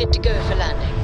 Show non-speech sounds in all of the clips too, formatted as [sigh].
good to go for landing.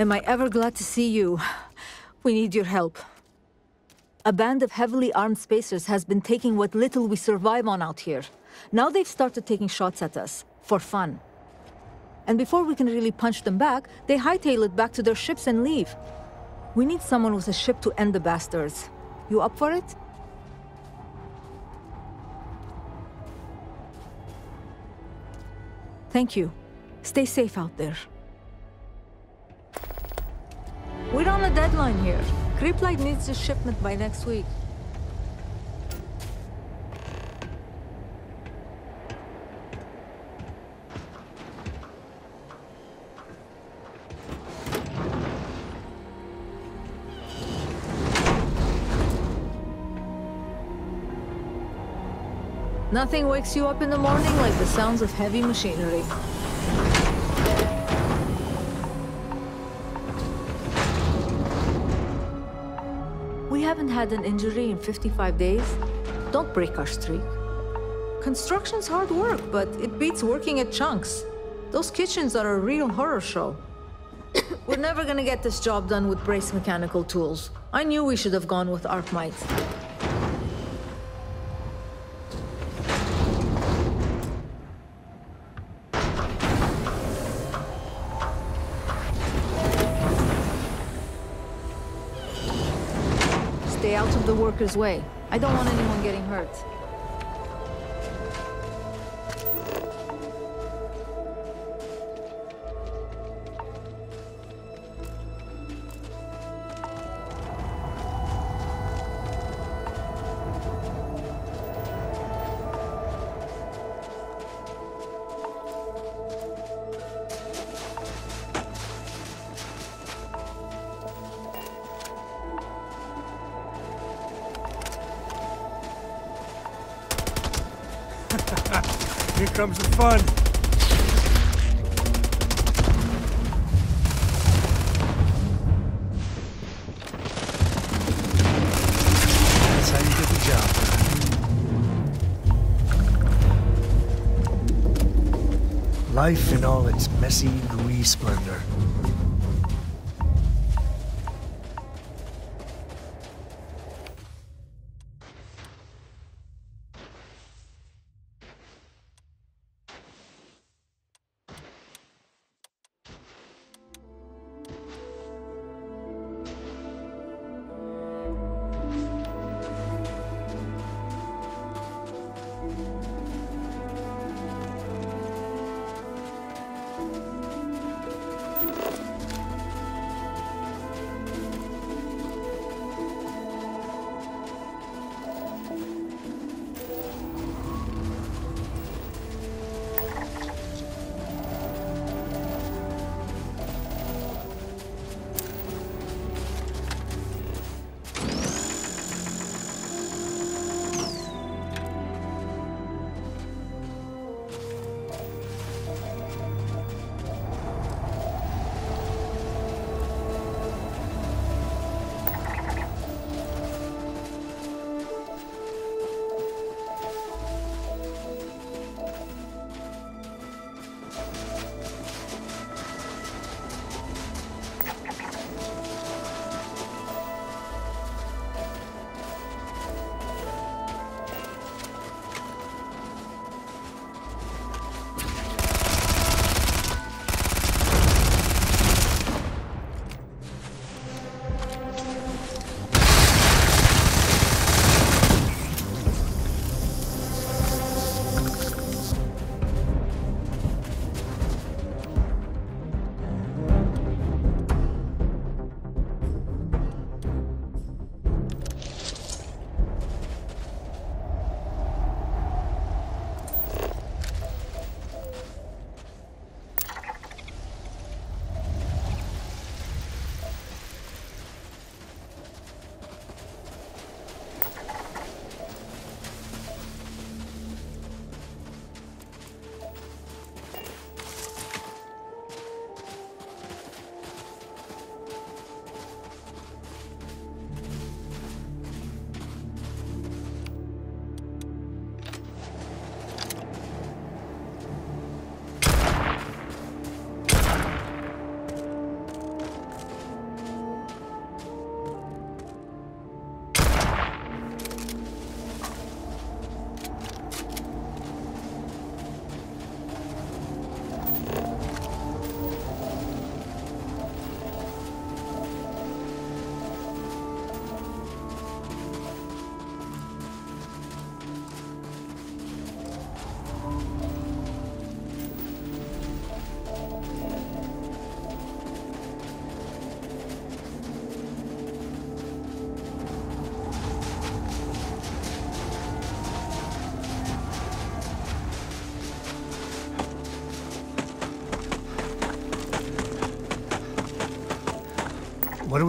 Am I ever glad to see you? We need your help. A band of heavily armed spacers has been taking what little we survive on out here. Now they've started taking shots at us, for fun. And before we can really punch them back, they hightail it back to their ships and leave. We need someone with a ship to end the bastards. You up for it? Thank you. Stay safe out there. We're on a deadline here. Creeplight needs a shipment by next week. Nothing wakes you up in the morning like the sounds of heavy machinery. Had an injury in 55 days. Don't break our streak. Construction's hard work, but it beats working at chunks. Those kitchens are a real horror show. [coughs] We're never gonna get this job done with brace mechanical tools. I knew we should have gone with Arcmite. Workers' way. I don't want anyone getting hurt. Comes the fun. That's how you get the job. Life in all its messy, gooey splendor.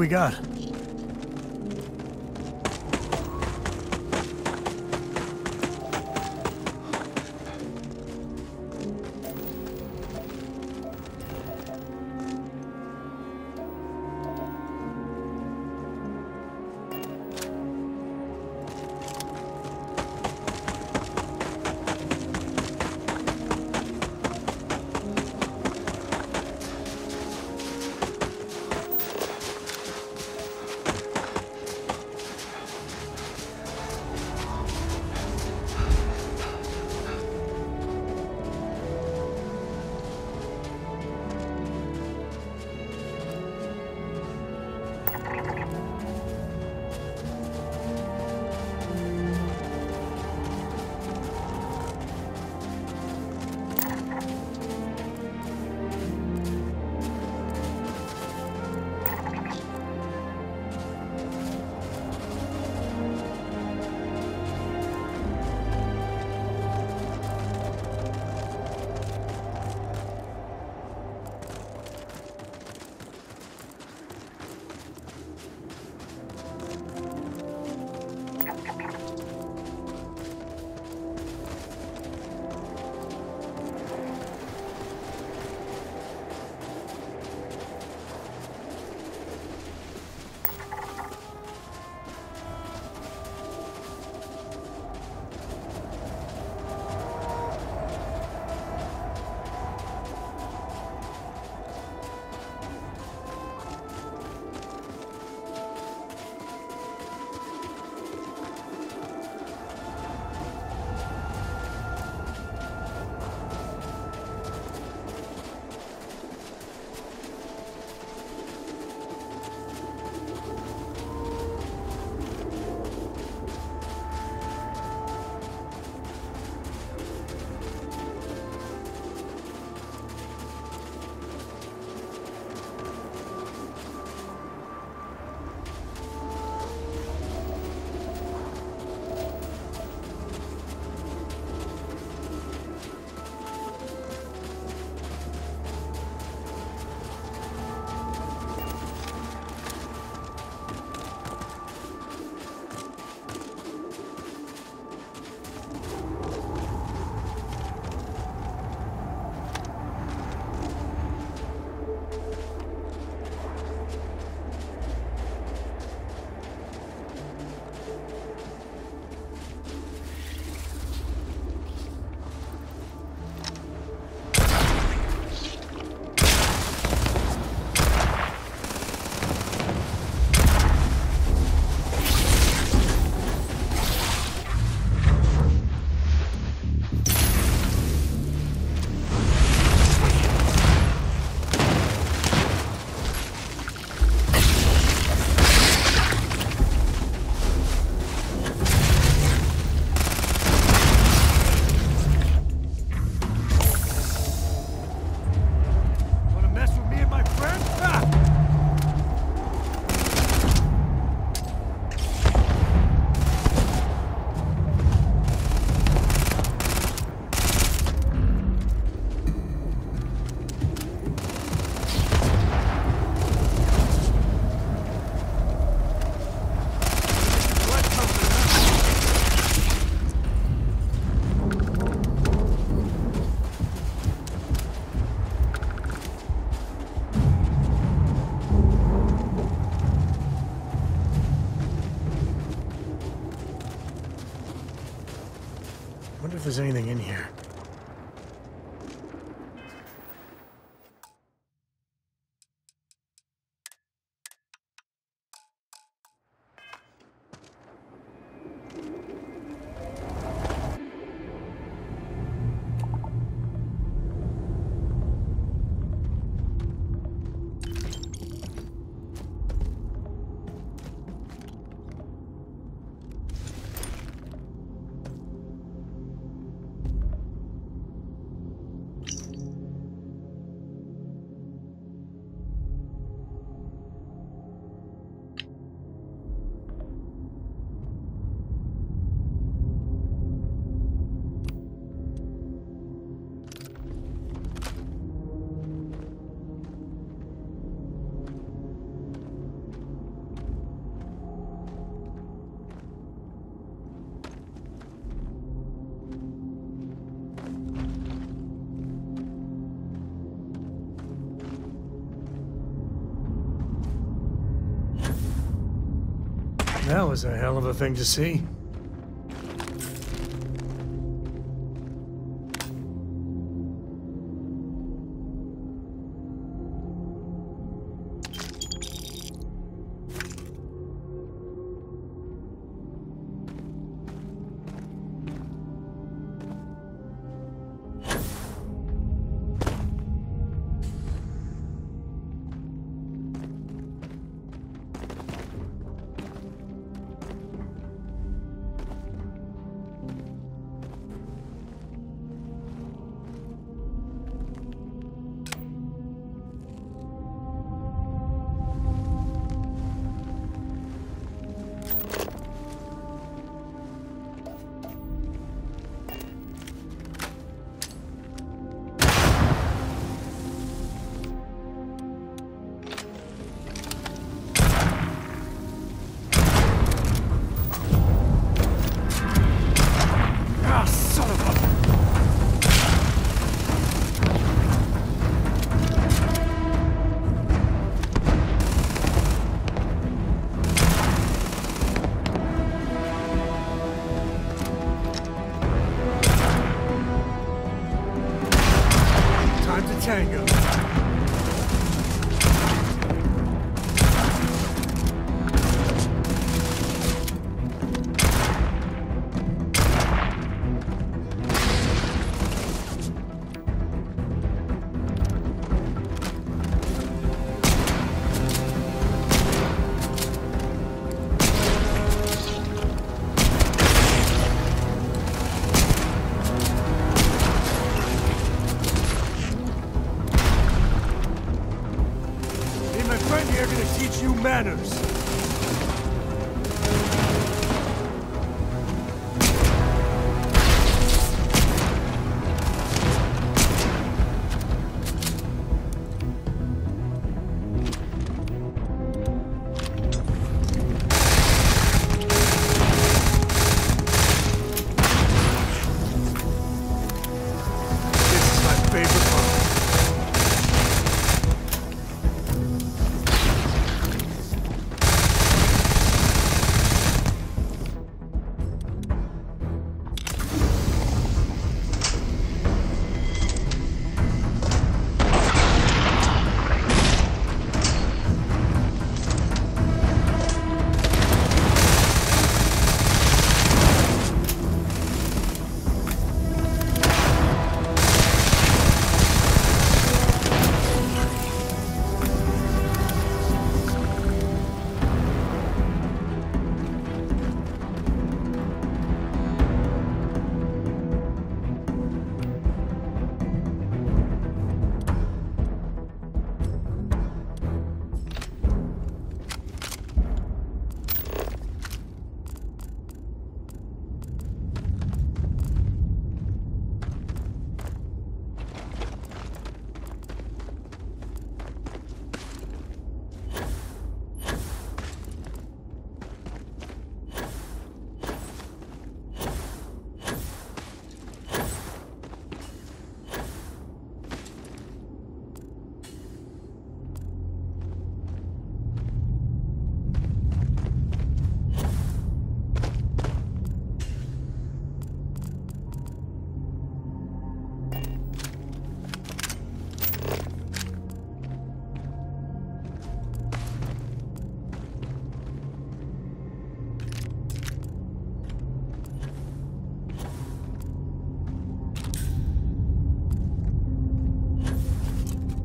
We got? there's anything was a hell of a thing to see.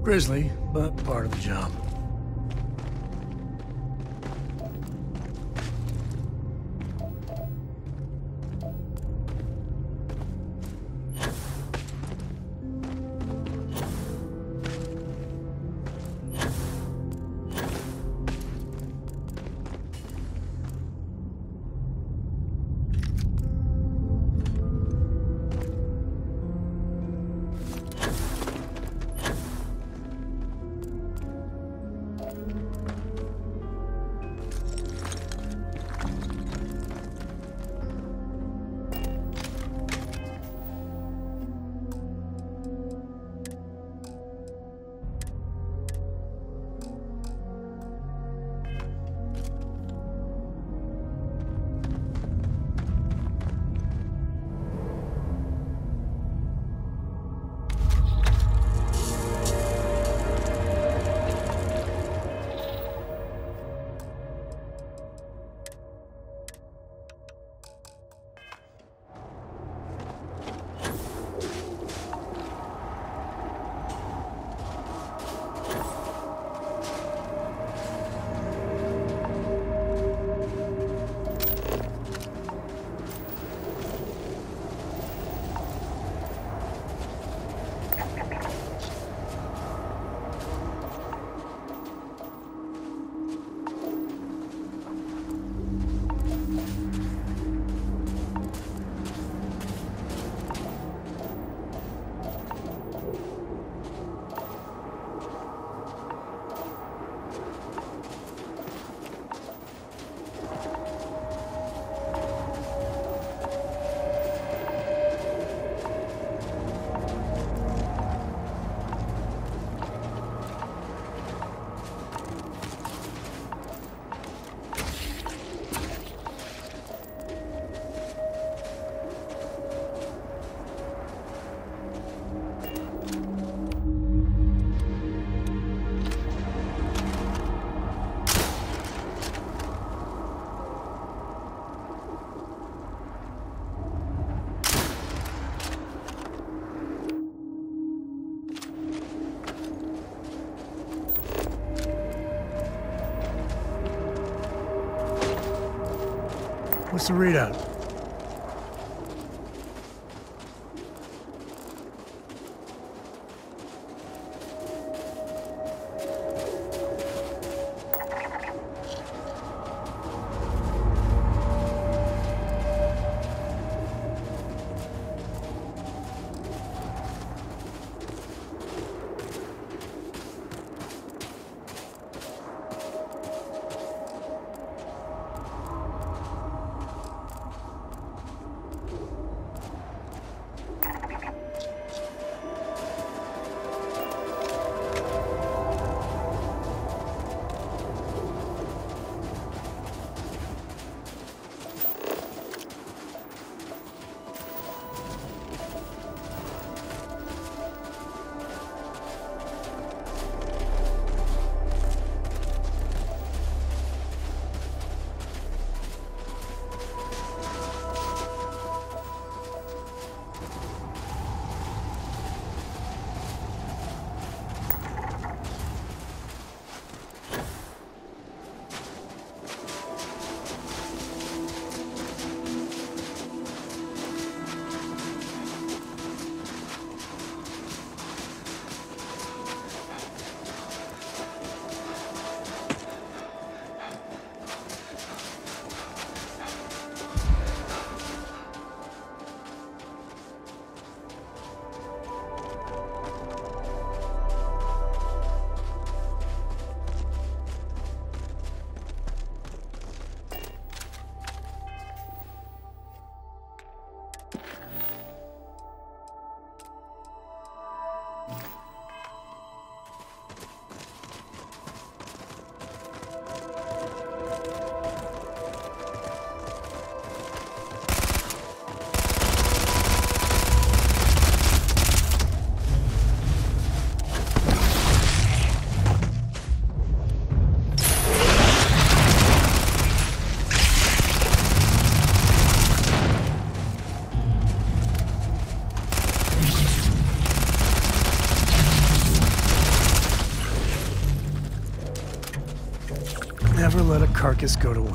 Grisly, but part of the job. What's the readout? Carcass go to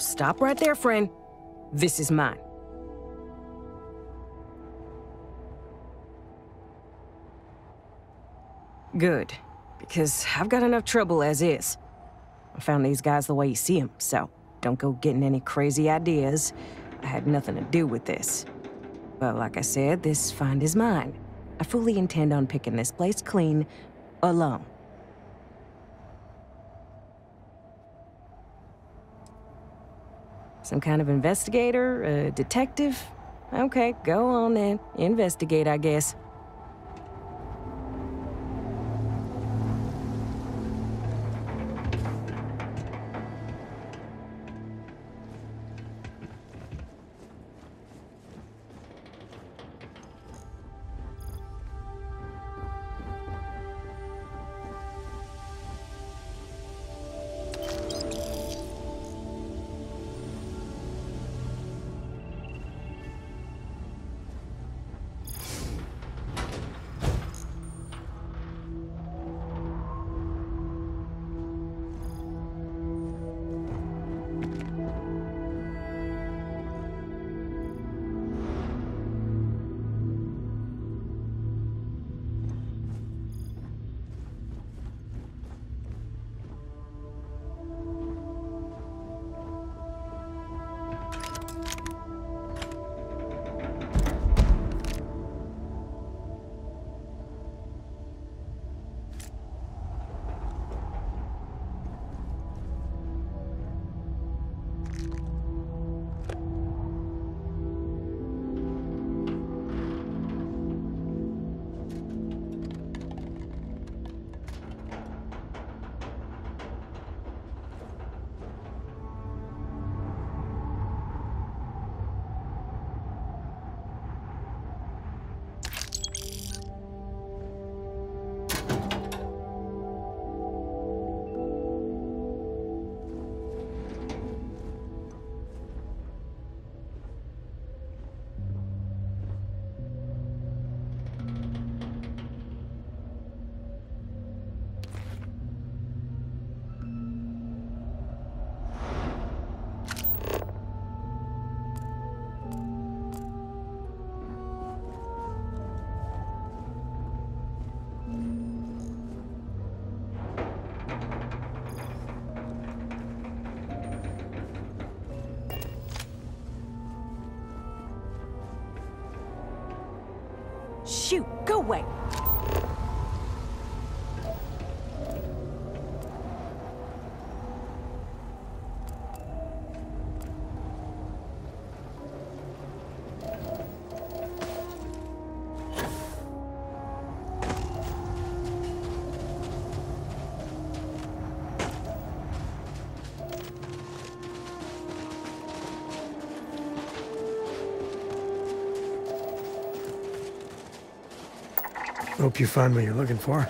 stop right there, friend. This is mine. Good, because I've got enough trouble as is. I found these guys the way you see them, so don't go getting any crazy ideas. I had nothing to do with this. But like I said, this find is mine. I fully intend on picking this place clean, alone. Some kind of investigator? A detective? Okay, go on then. Investigate, I guess. Go away. You find what you're looking for.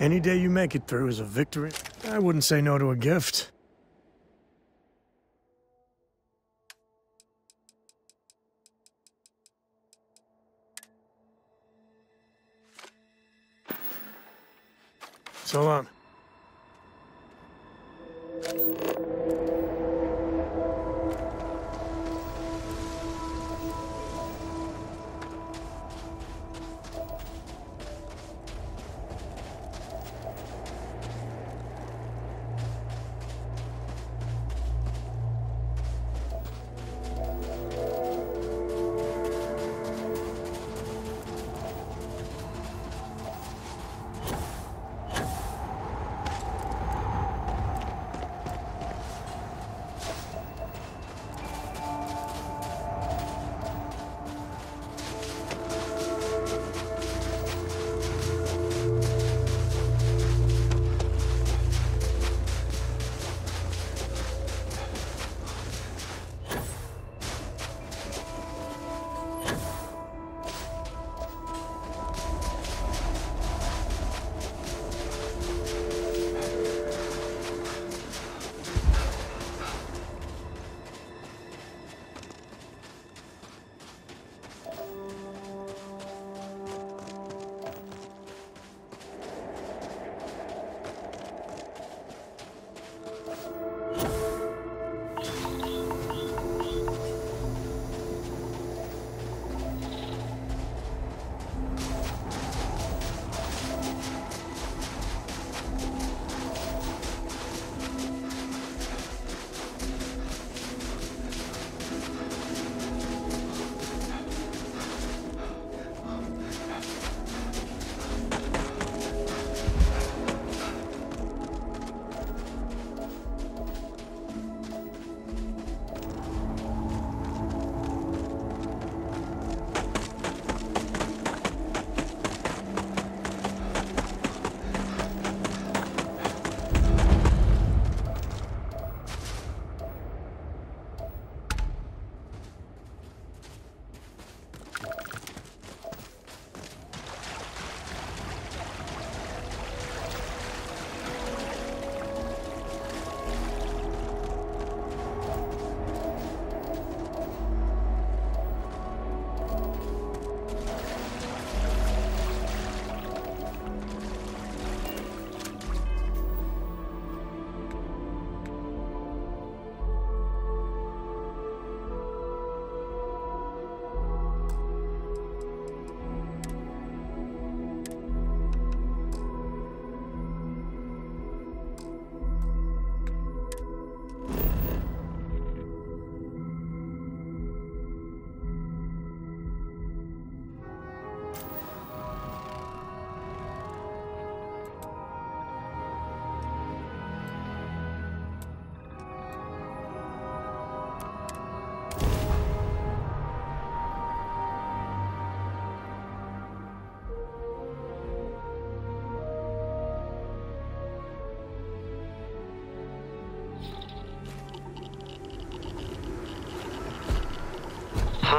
Any day you make it through is a victory. I wouldn't say no to a gift.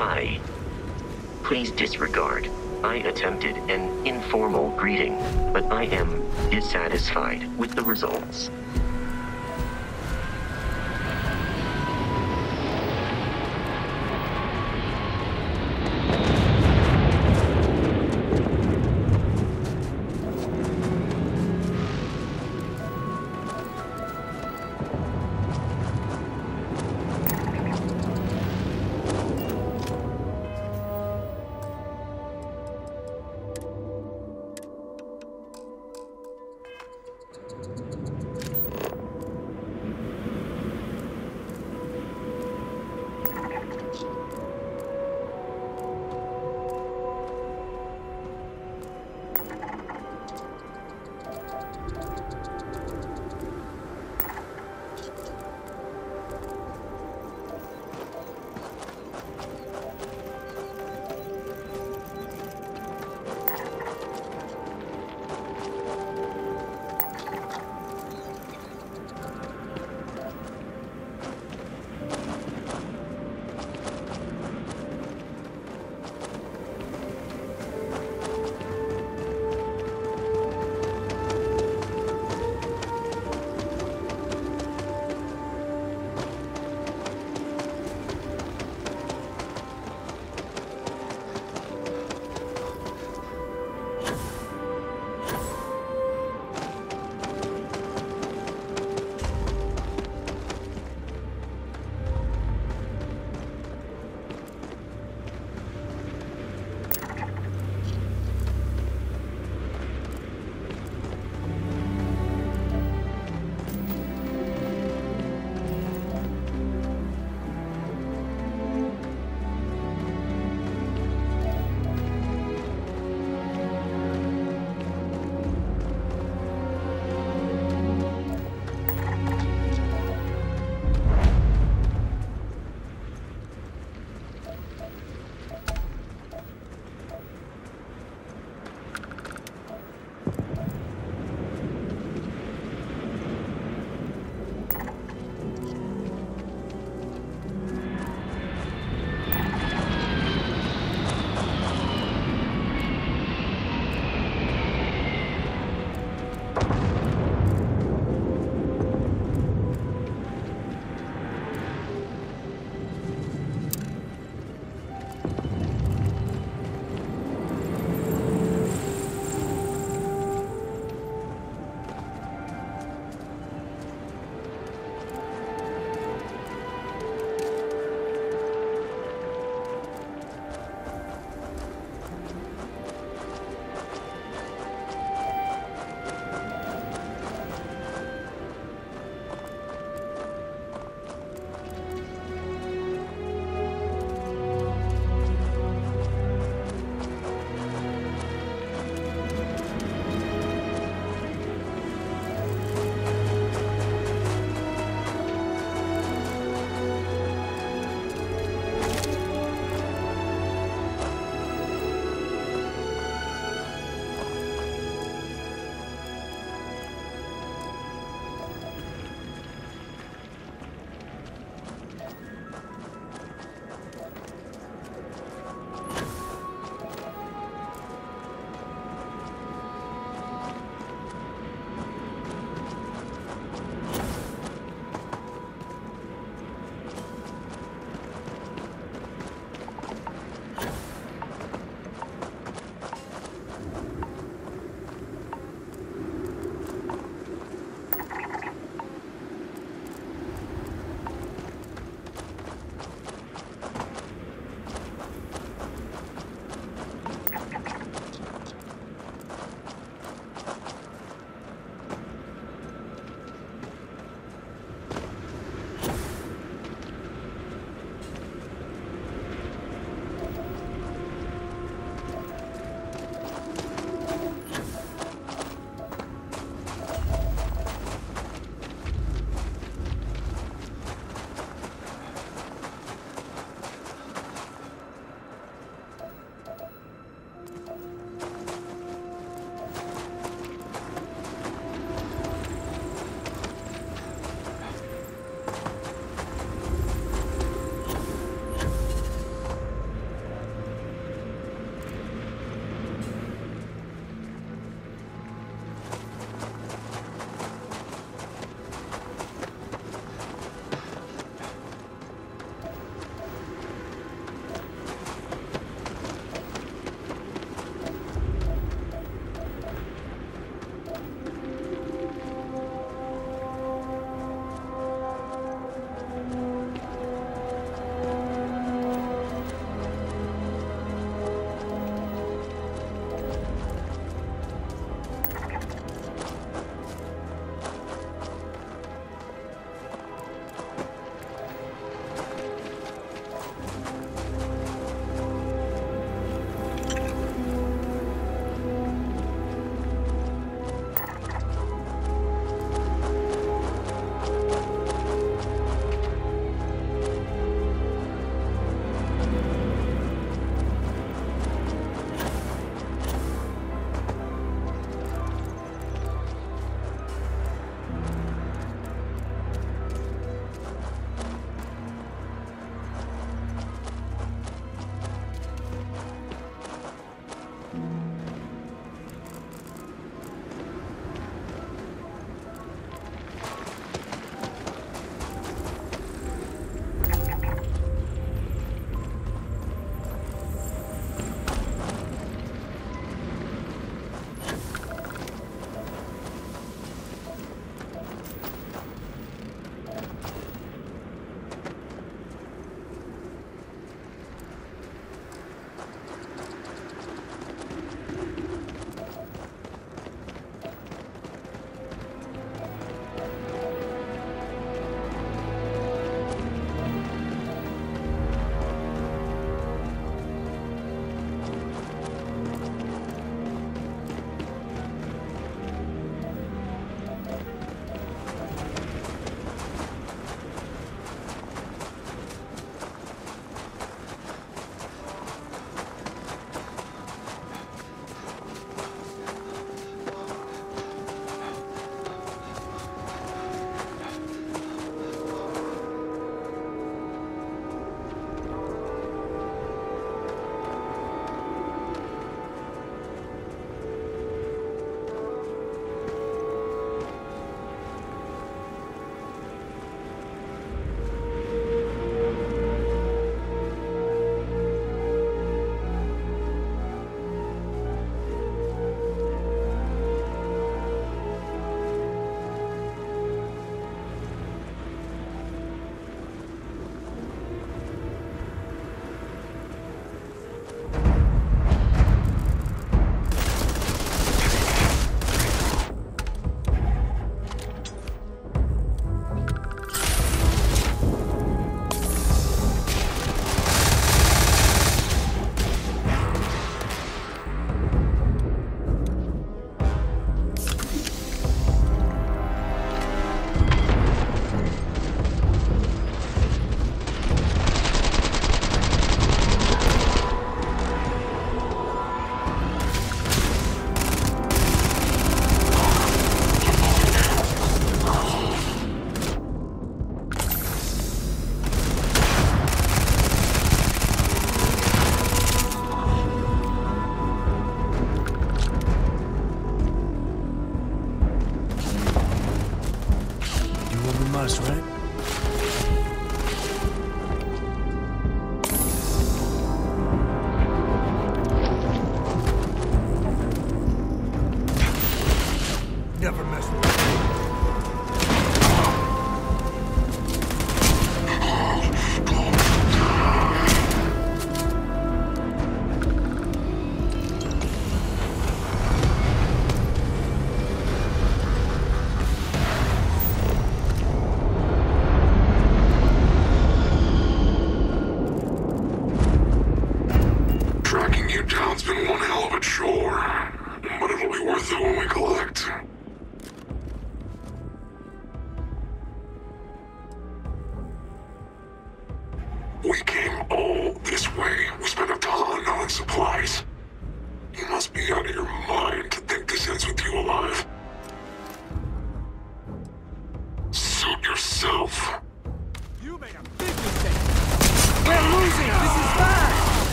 Hi. Please disregard. I attempted an informal greeting, but I am dissatisfied with the results.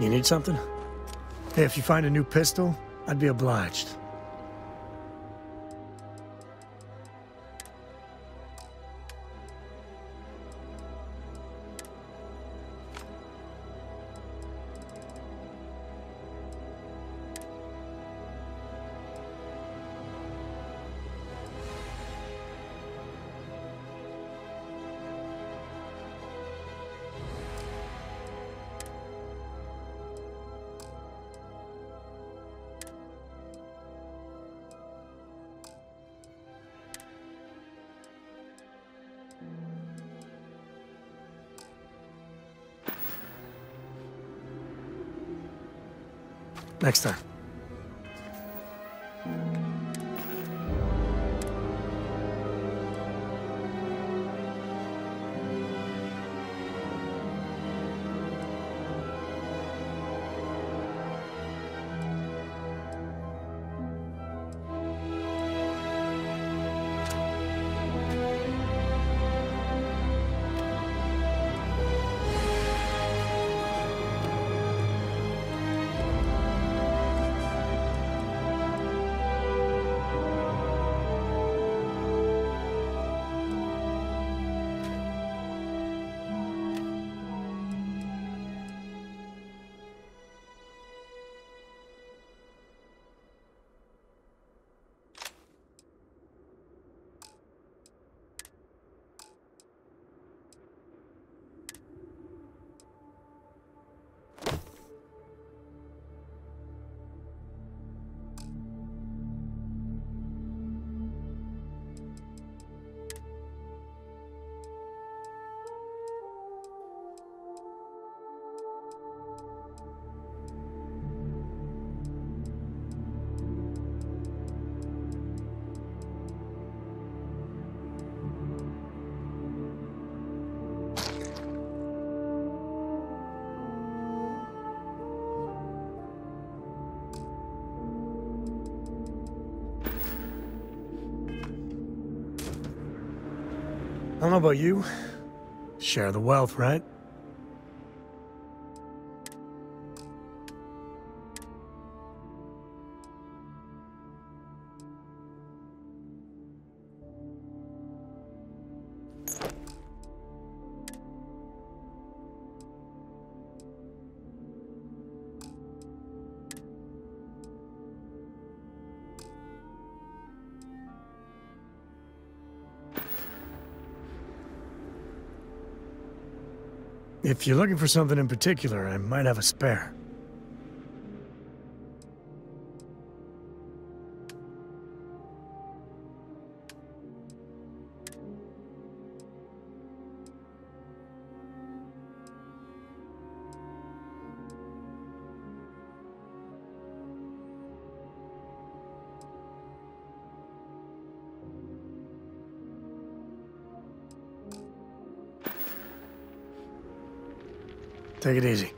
You need something? Hey, if you find a new pistol, I'd be obliged. next time. Don't know about you. Share the wealth, right? If you're looking for something in particular, I might have a spare. Take it easy.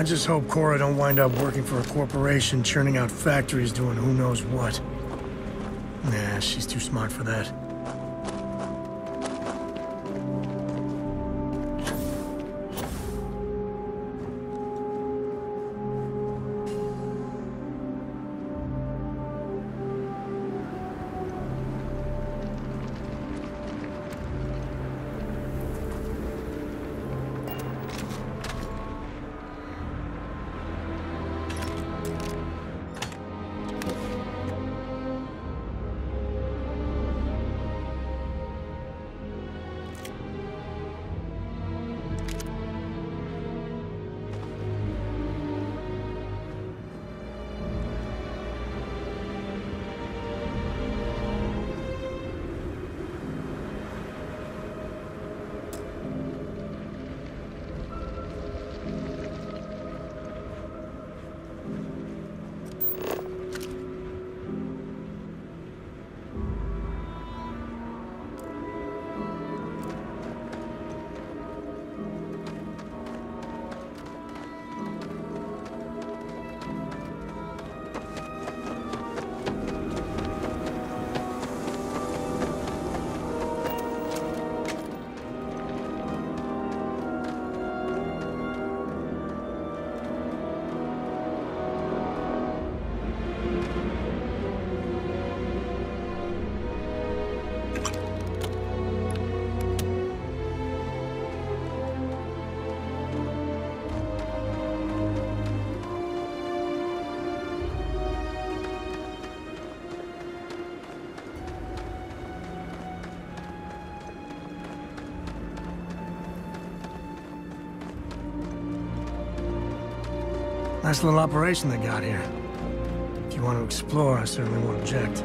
I just hope Cora don't wind up working for a corporation churning out factories doing who knows what. Nah, she's too smart for that. little operation they got here. If you want to explore, I certainly won't object.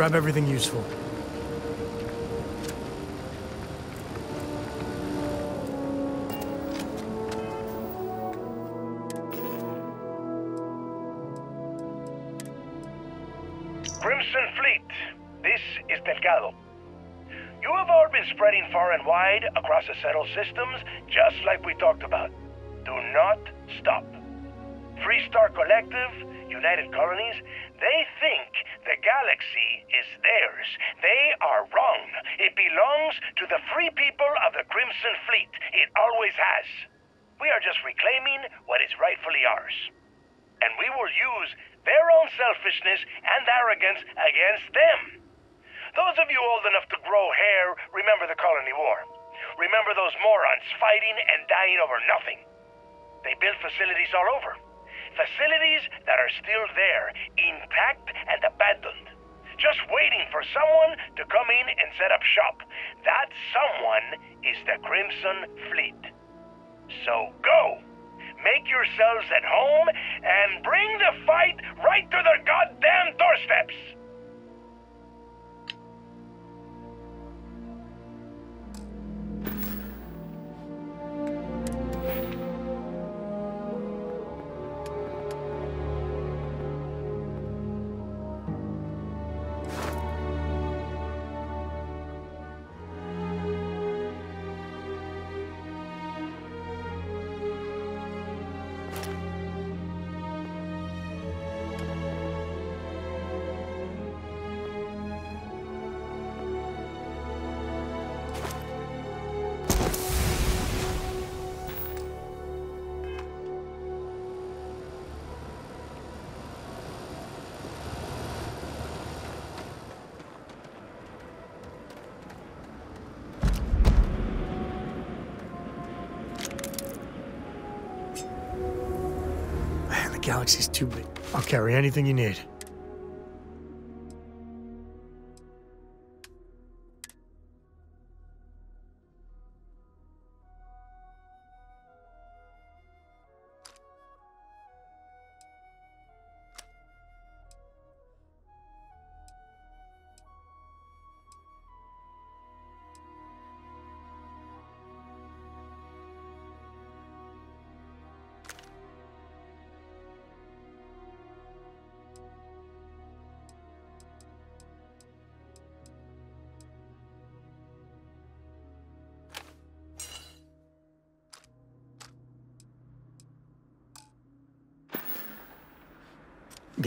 Grab everything useful. Crimson Fleet, this is Delgado. You have all been spreading far and wide across the settled systems Alex is too big. I'll carry anything you need.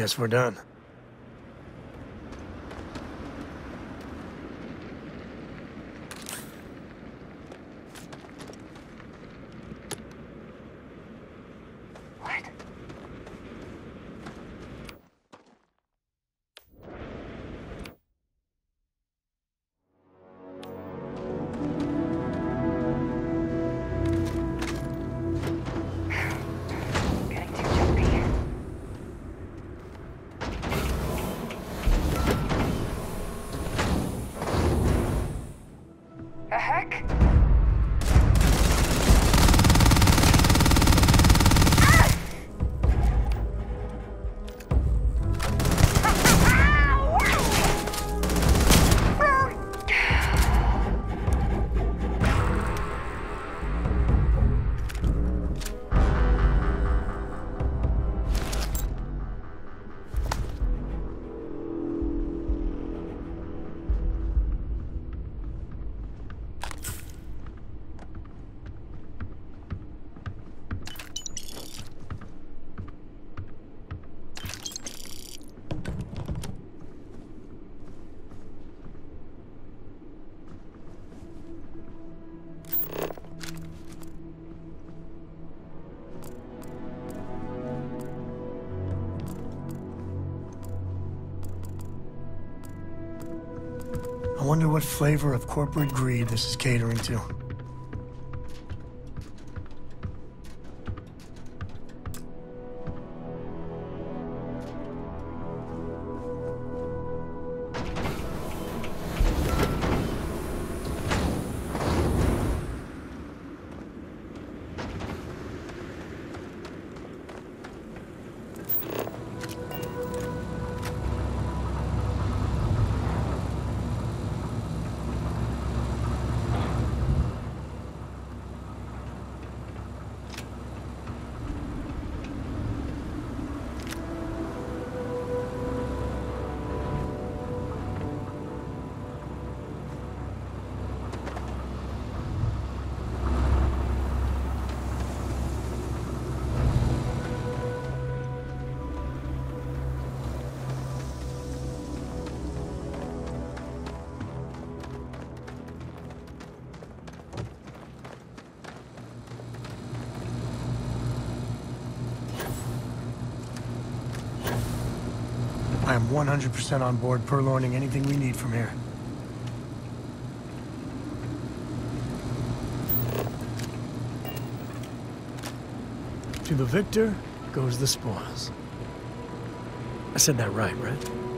guess we're done. wonder what flavor of corporate greed this is catering to. 100% on board purloining anything we need from here. To the victor goes the spoils. I said that right, right?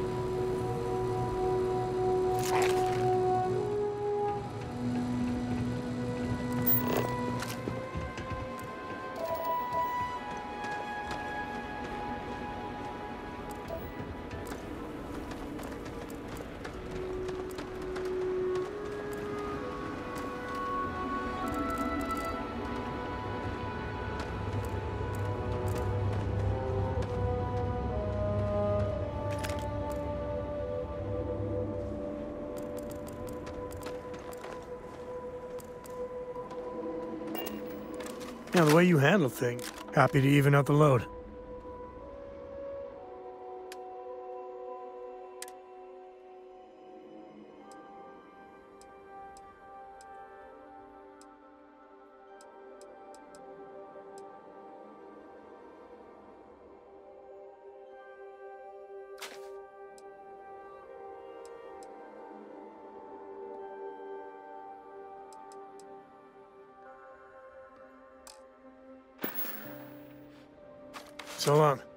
Handle. Happy to even out the load. Long.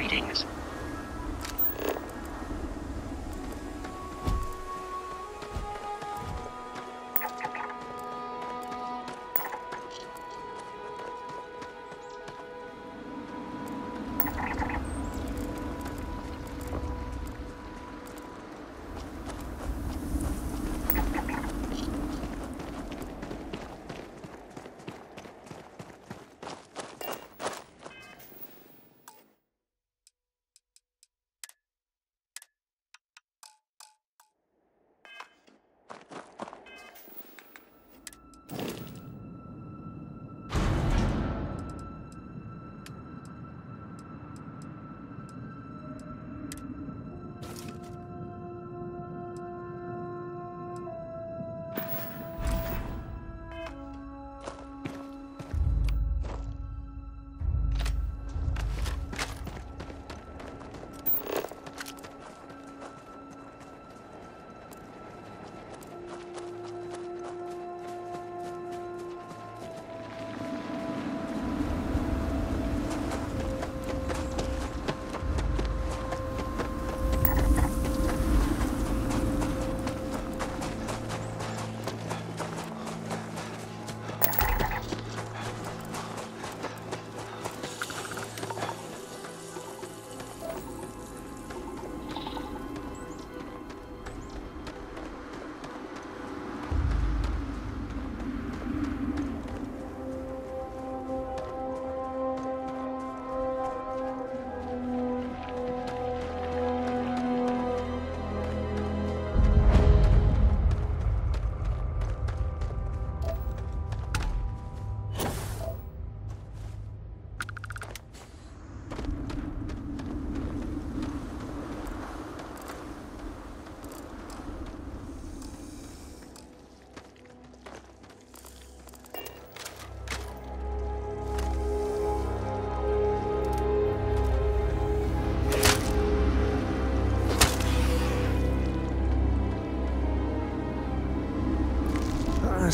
Greetings.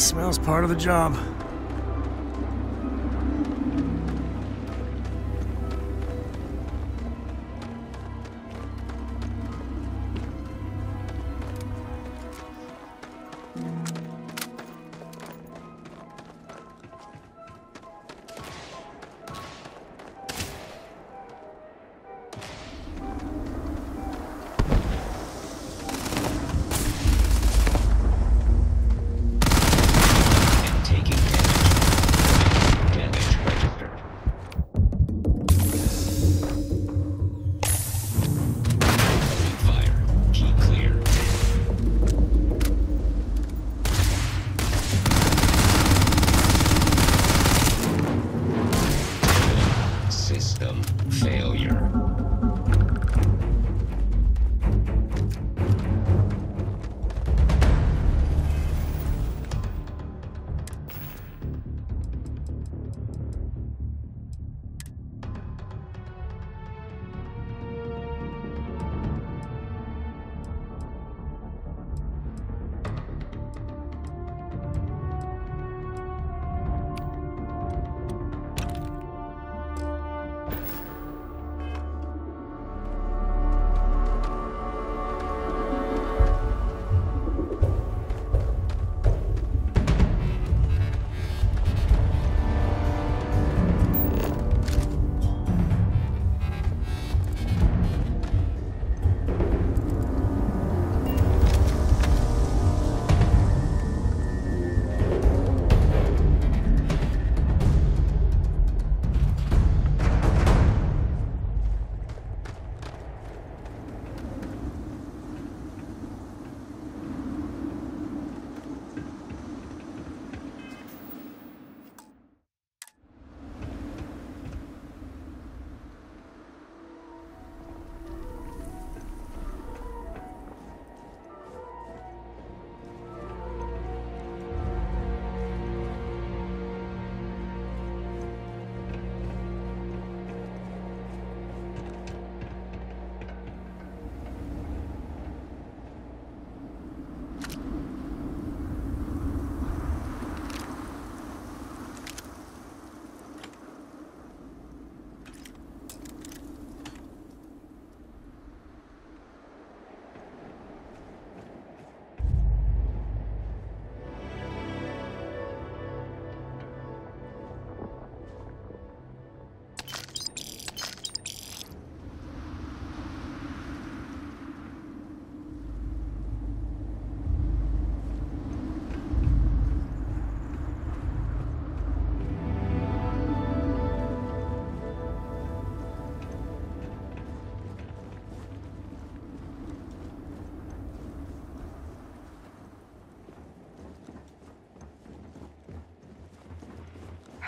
Smell's part of the job.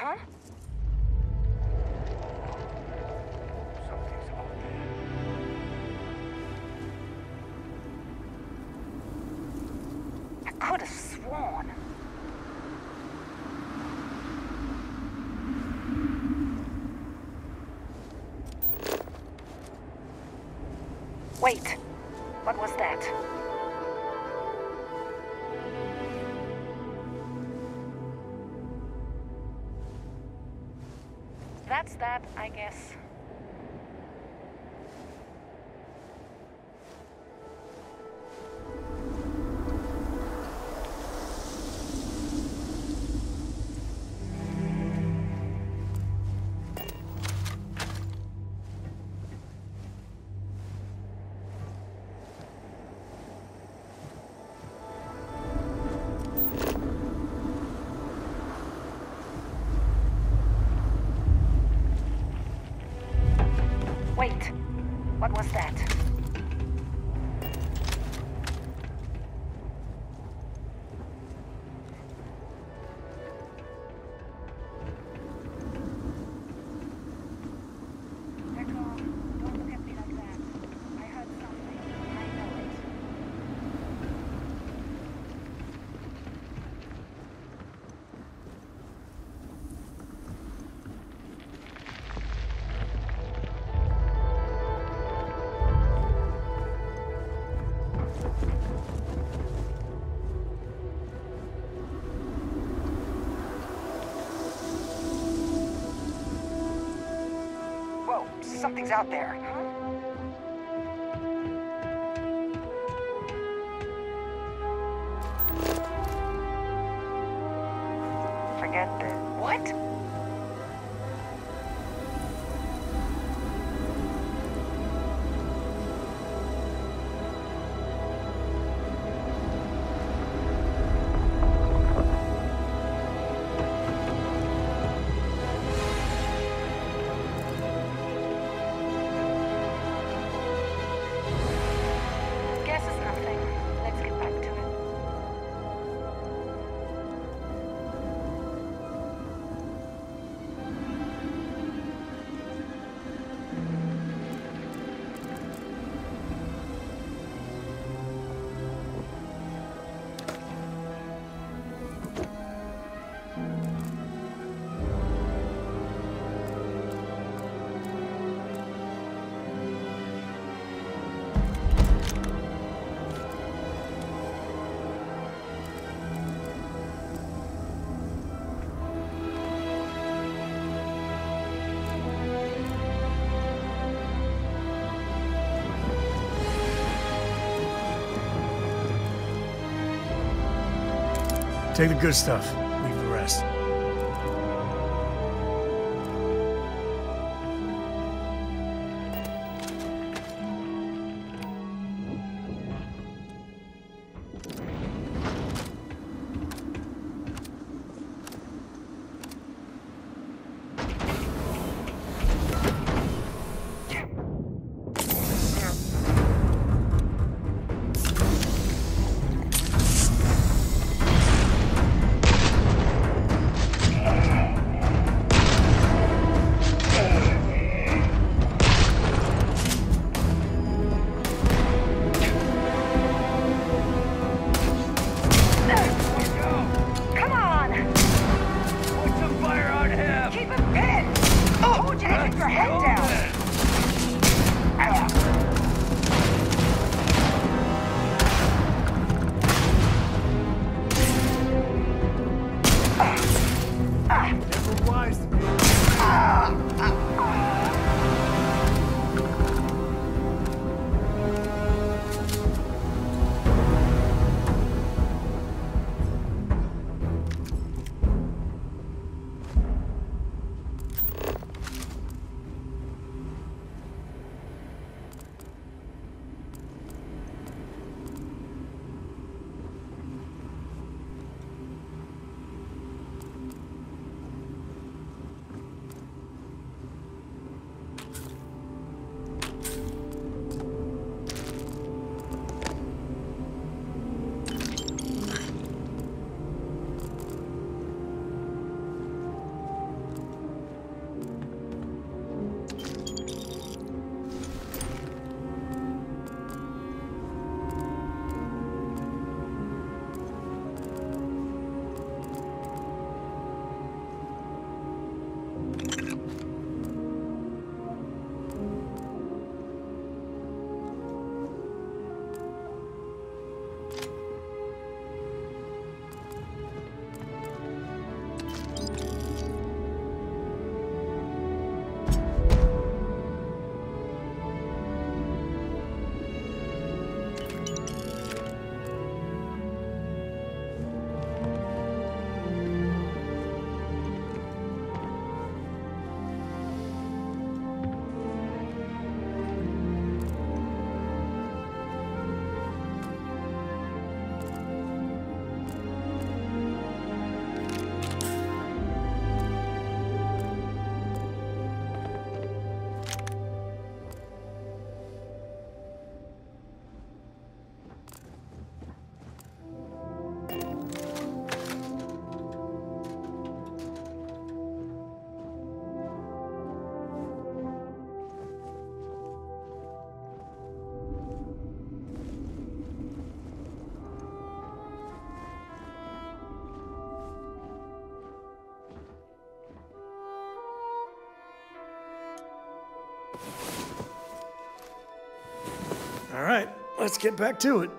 Huh? I could have sworn. Wait, what was that? That, I guess. Wait, Something's out there. Take the good stuff. All right, let's get back to it.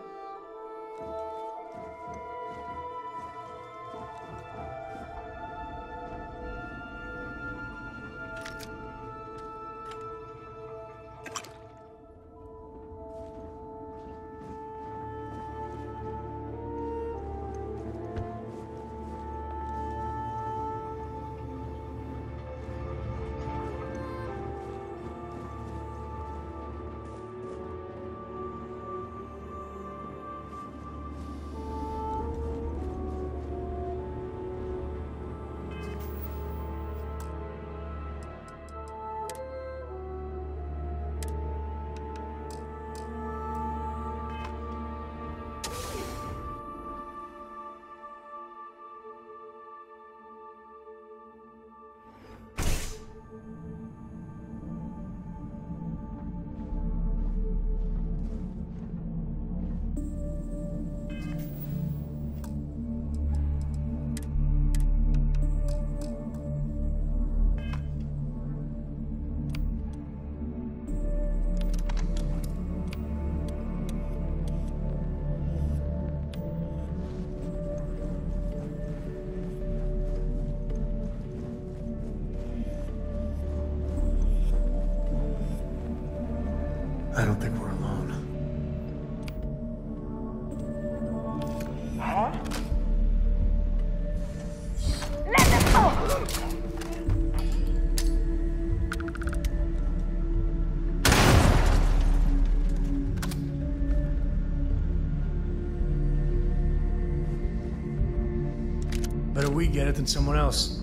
Than someone else.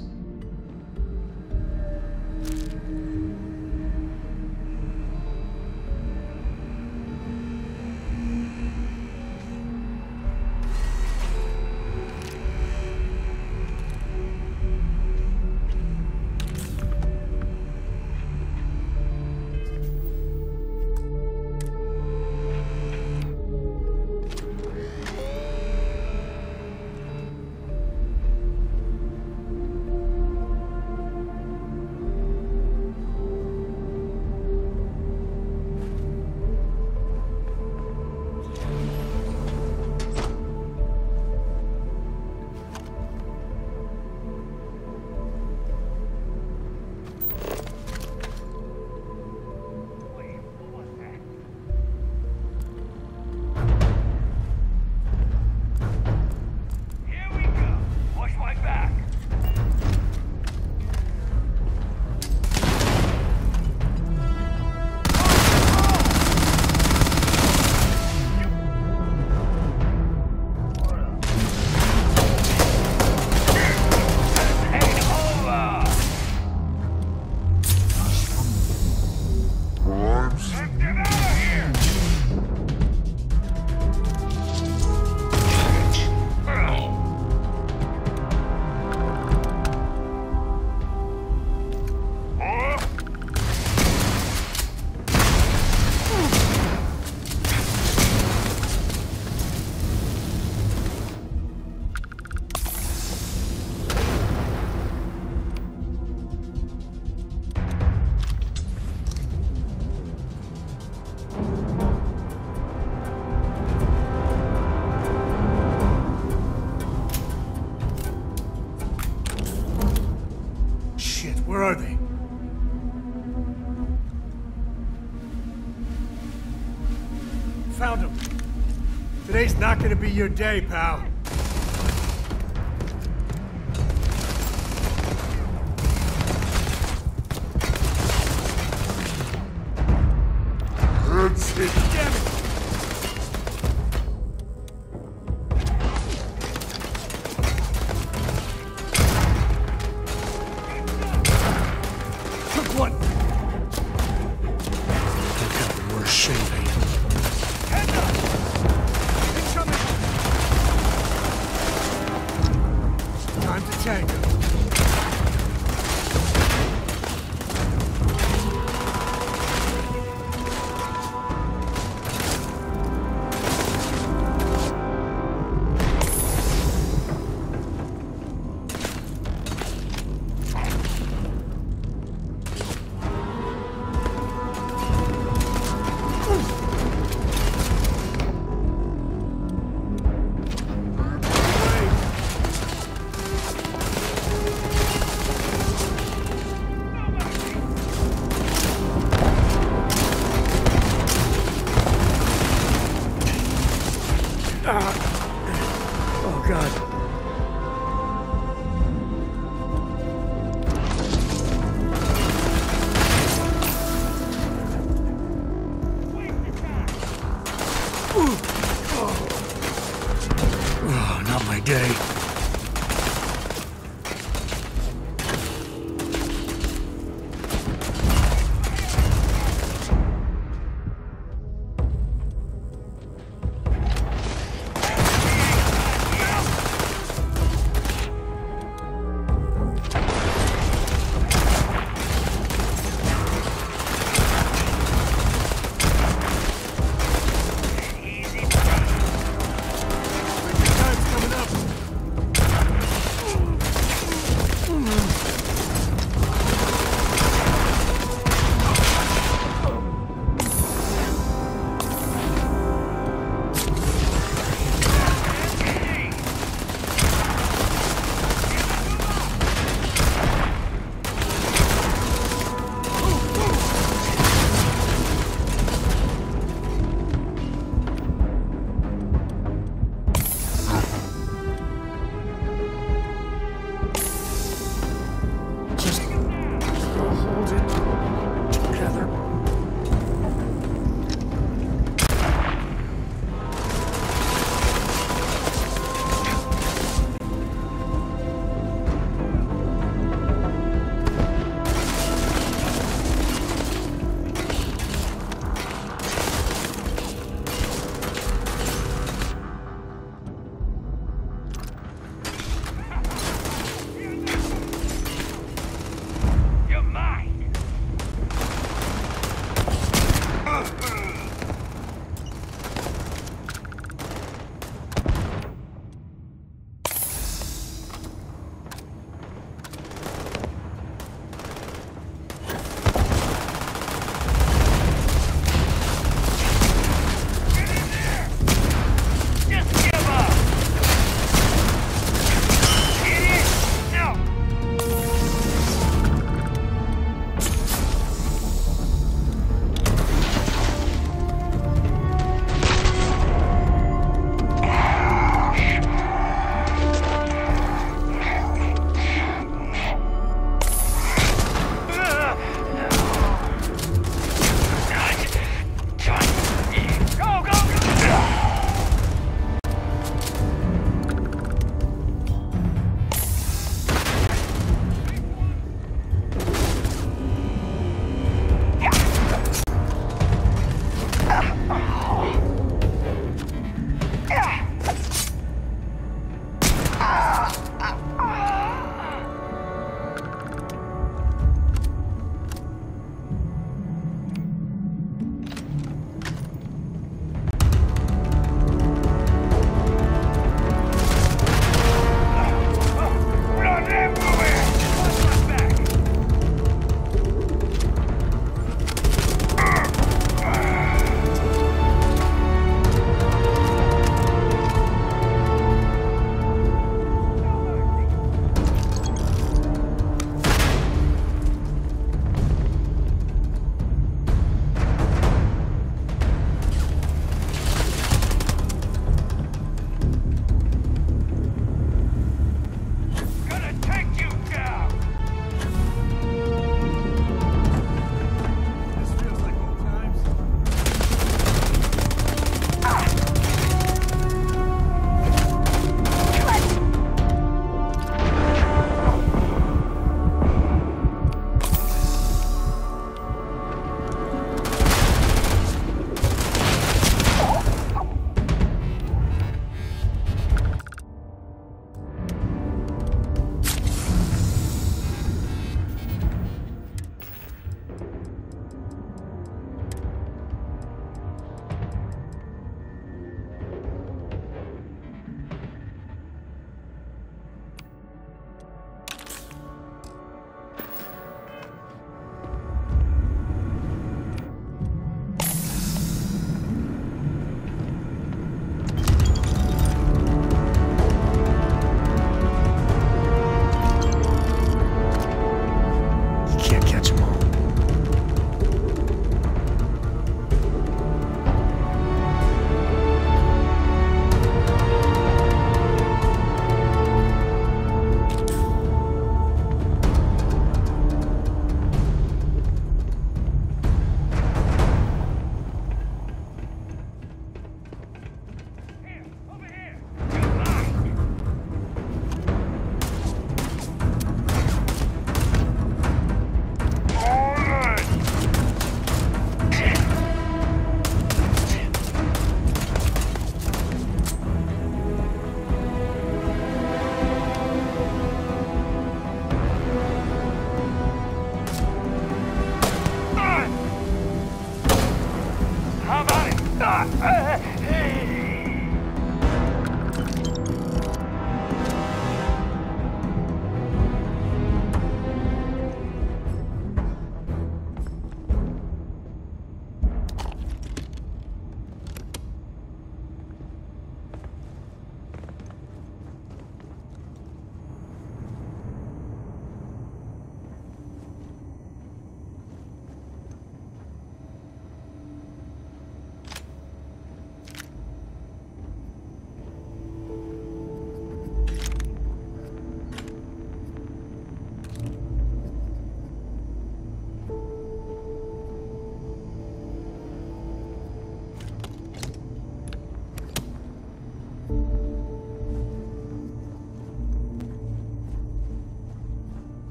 Your day, pal.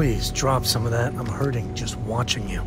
Please, drop some of that. I'm hurting just watching you.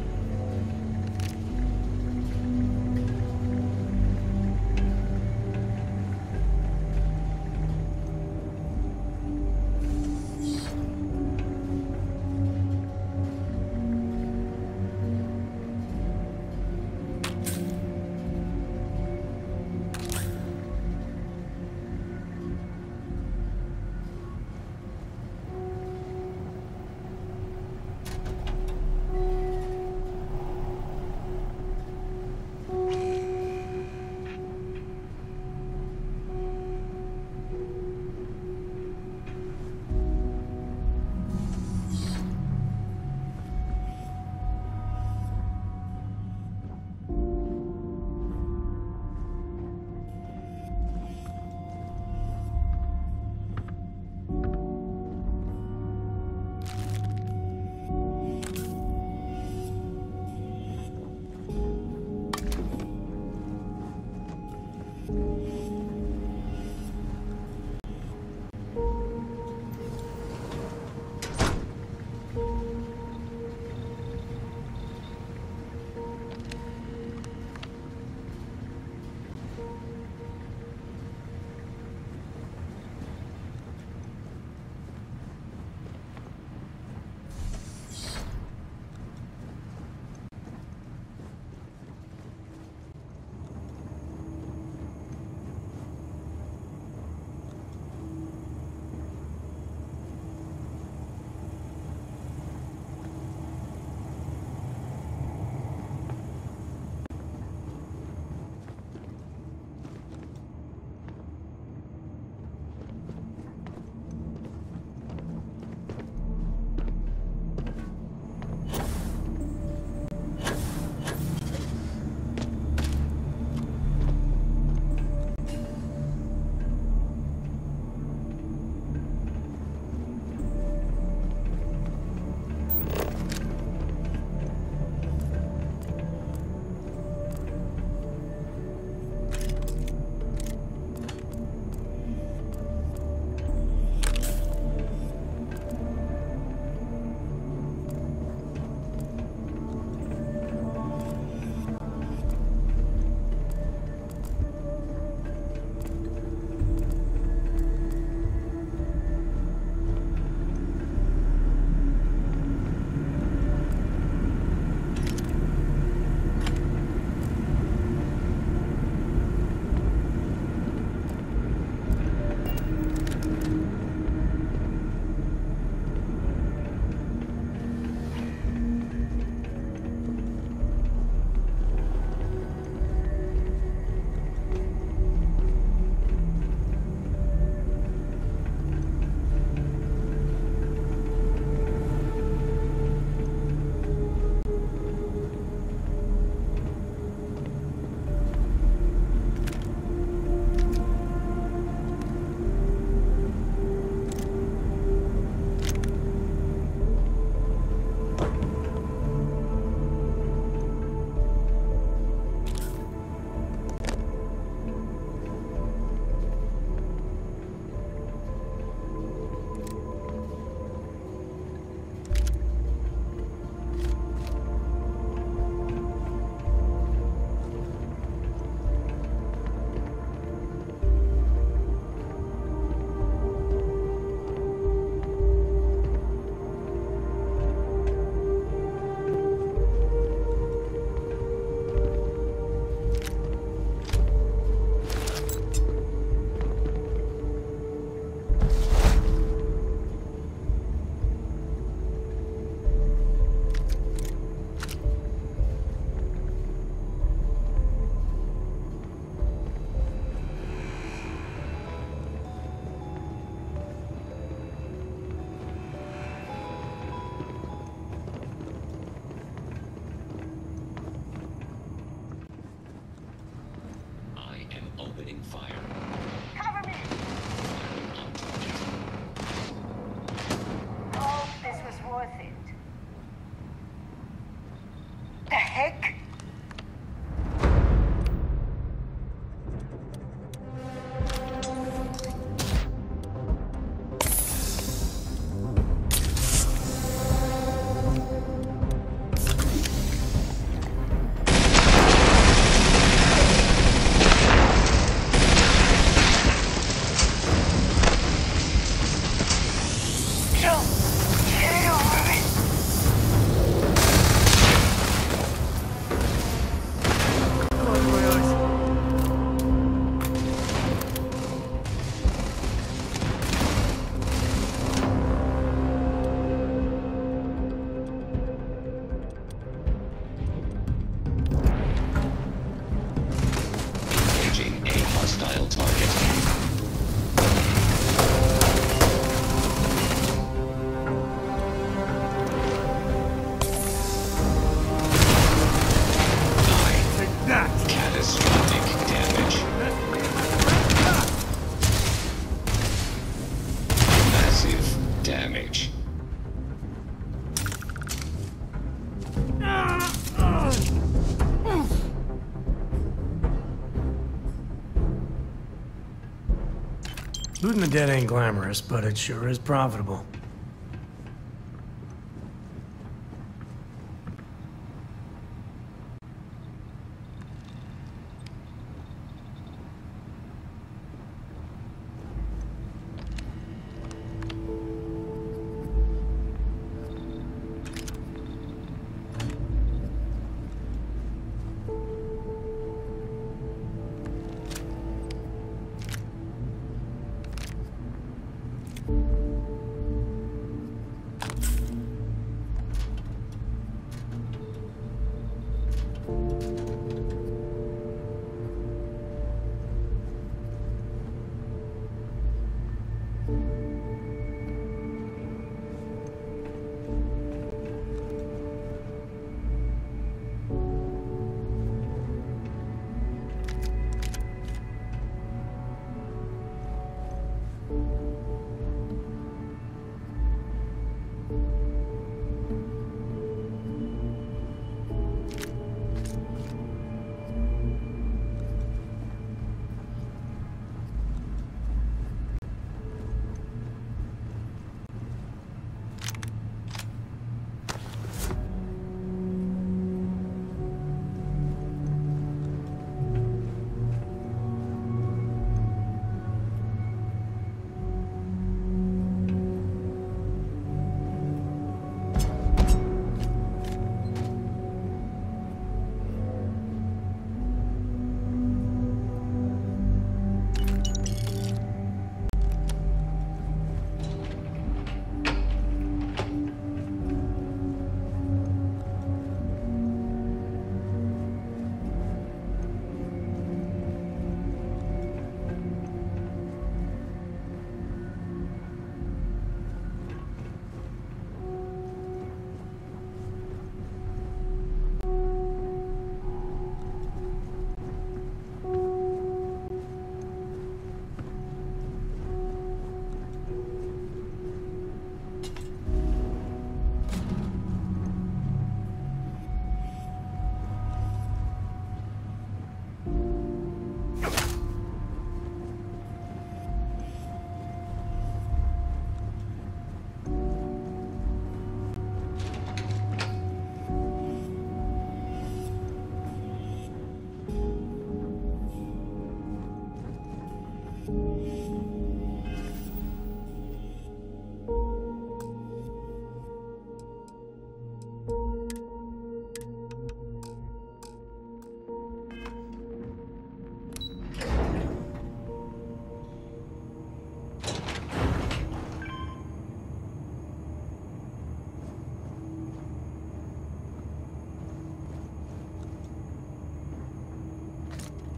Looting the dead ain't glamorous, but it sure is profitable.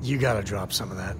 You gotta drop some of that.